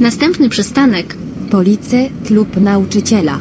Następny przystanek Police Klub Nauczyciela.